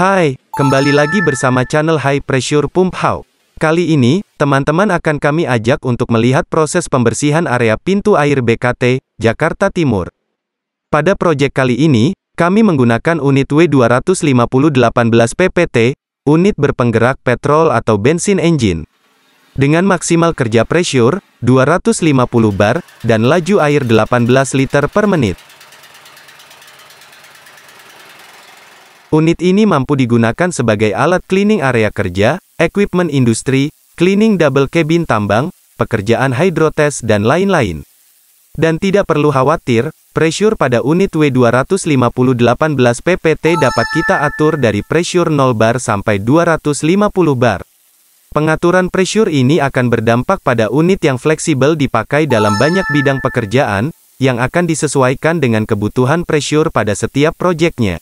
Hai, kembali lagi bersama channel High Pressure Pump How. Kali ini, teman-teman akan kami ajak untuk melihat proses pembersihan area pintu air BKT, Jakarta Timur. Pada proyek kali ini, kami menggunakan unit W25018 PPT, unit berpenggerak petrol atau bensin engine. Dengan maksimal kerja pressure, 250 bar, dan laju air 18 liter per menit. Unit ini mampu digunakan sebagai alat cleaning area kerja, equipment industri, cleaning double cabin tambang, pekerjaan hydrotest dan lain-lain. Dan tidak perlu khawatir, pressure pada unit W25018 PPT dapat kita atur dari pressure 0 bar sampai 250 bar. Pengaturan pressure ini akan berdampak pada unit yang fleksibel dipakai dalam banyak bidang pekerjaan, yang akan disesuaikan dengan kebutuhan pressure pada setiap proyeknya.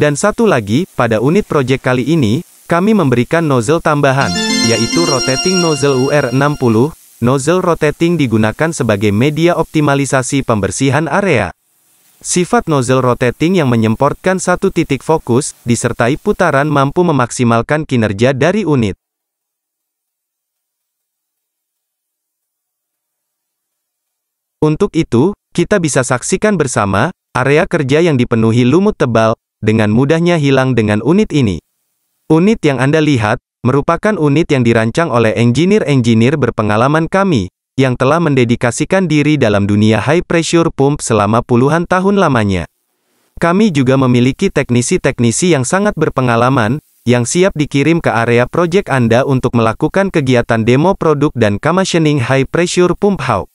Dan satu lagi, pada unit project kali ini, kami memberikan nozzle tambahan, yaitu rotating nozzle UR60. Nozzle rotating digunakan sebagai media optimalisasi pembersihan area. Sifat nozzle rotating yang menyemprotkan satu titik fokus, disertai putaran mampu memaksimalkan kinerja dari unit. Untuk itu, kita bisa saksikan bersama, area kerja yang dipenuhi lumut tebal, dengan mudahnya hilang dengan unit ini. Unit yang Anda lihat, merupakan unit yang dirancang oleh engineer-engineer berpengalaman kami, yang telah mendedikasikan diri dalam dunia high pressure pump selama puluhan tahun lamanya. Kami juga memiliki teknisi-teknisi yang sangat berpengalaman, yang siap dikirim ke area proyek Anda untuk melakukan kegiatan demo produk dan commissioning high pressure pump house.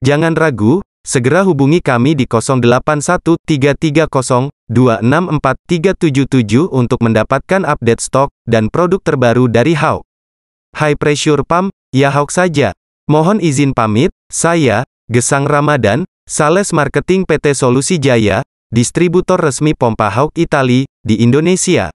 Jangan ragu, segera hubungi kami di 081330264377 untuk mendapatkan update stok dan produk terbaru dari Hawk. High Pressure Pump, ya Hawk saja. Mohon izin pamit, saya, Gesang Ramadan, Sales Marketing PT Solusi Jaya, distributor resmi pompa Hawk Itali, di Indonesia.